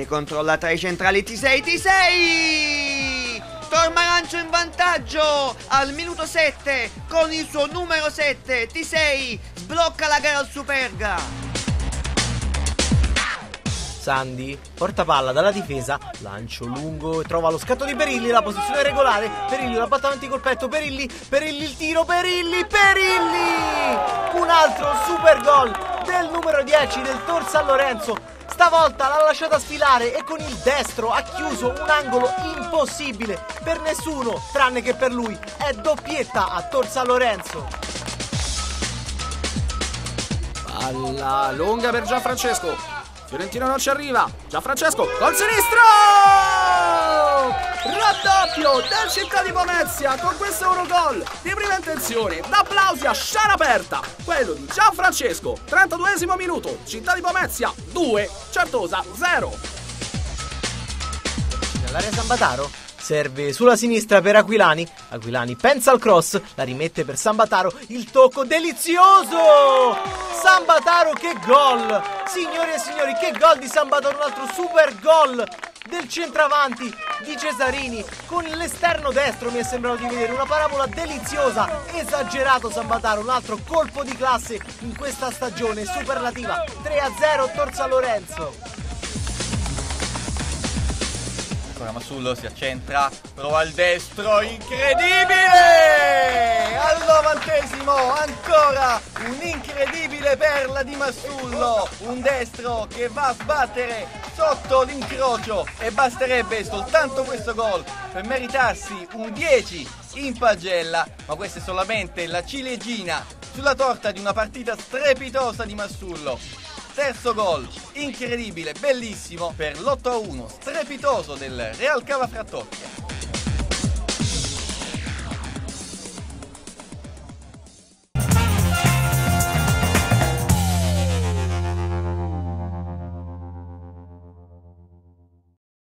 Se controlla tra i centrali T6, T6! Tormarancio in vantaggio al minuto 7 con il suo numero 7, T6 sblocca la gara al Superga. Sandi porta palla dalla difesa, lancio lungo e trova lo scatto di Perilli, la posizione regolare, Perilli la batte avanti col petto, Perilli, Perilli il tiro, Perilli, Perilli! Un altro super gol del numero 10 del Tor San Lorenzo. Stavolta l'ha lasciata sfilare e con il destro ha chiuso un angolo impossibile per nessuno tranne che per lui. È doppietta a Tor San Lorenzo. Palla lunga per Gianfrancesco. Fiorentino non ci arriva. Gianfrancesco col sinistro! Raddoppio del Città di Venezia con questo Eurogol di prima intenzione. D'applausi a scena aperta. Quello di Gianfrancesco. 32esimo minuto. Città di Venezia 2, Certosa 0. Nell'area San Bataro serve sulla sinistra per Aquilani. Aquilani pensa al cross, la rimette per Sambataro. Il tocco delizioso! Sambataro che gol! Signori e signori, che gol di Sambataro! Un altro super gol del centravanti di Cesarini. Con l'esterno destro mi è sembrato di vedere una parabola deliziosa esagerato Sambataro un altro colpo di classe in questa stagione superlativa. 3-0 Torza Lorenzo. Ancora Masullo si accentra, prova il destro, incredibile! Al novantesimo ancora un'incredibile perla di Massullo, un destro che va a sbattere sotto l'incrocio e basterebbe soltanto questo gol per meritarsi un 10 in pagella, ma questa è solamente la ciliegina sulla torta di una partita strepitosa di Massullo. Terzo gol, incredibile, bellissimo per l'8-1 strepitoso del Real Cava Frattocchia.